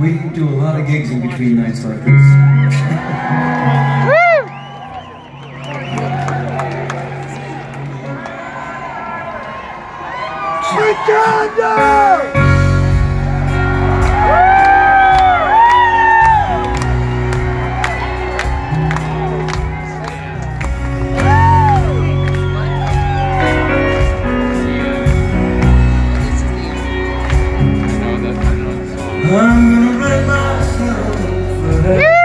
We do a lot of gigs in between nights like this. Chicago! I'm gonna write myself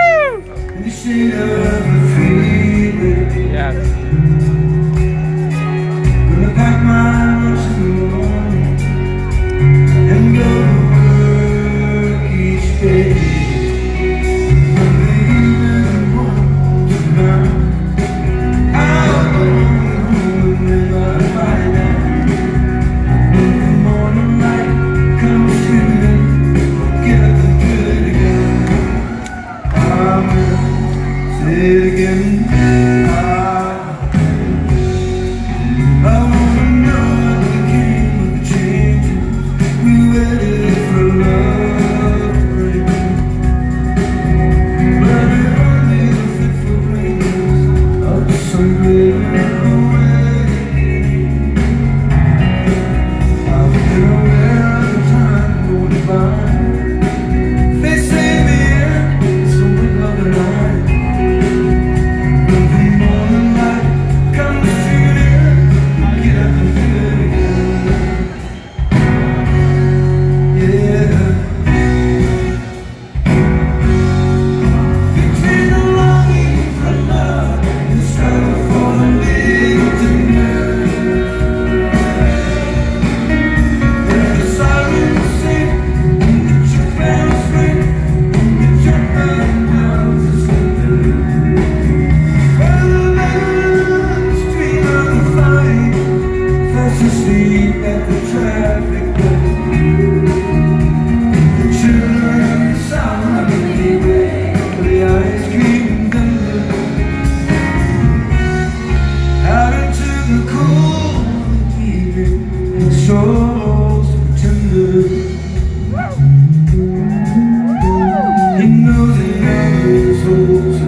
you.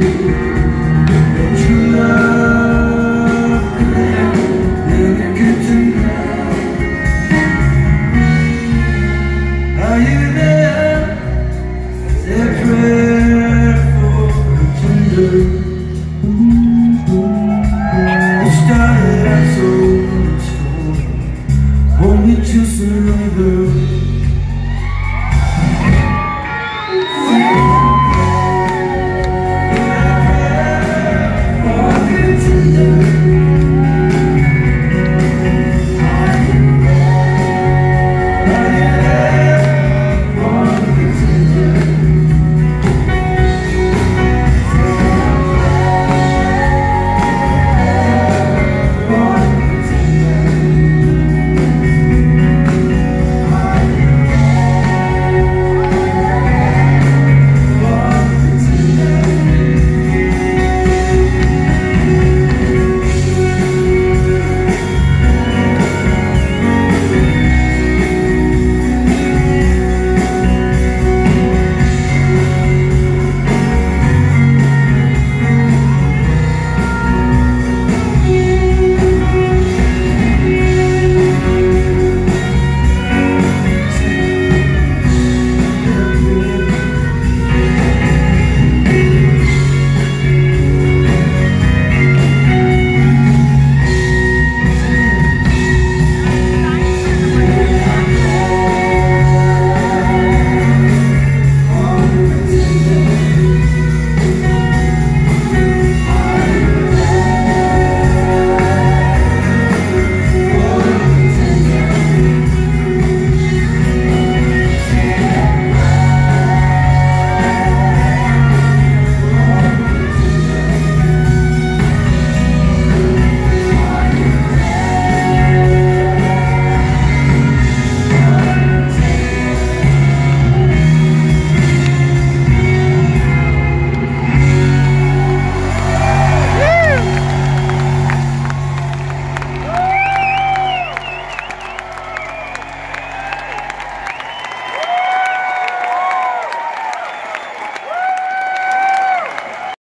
Música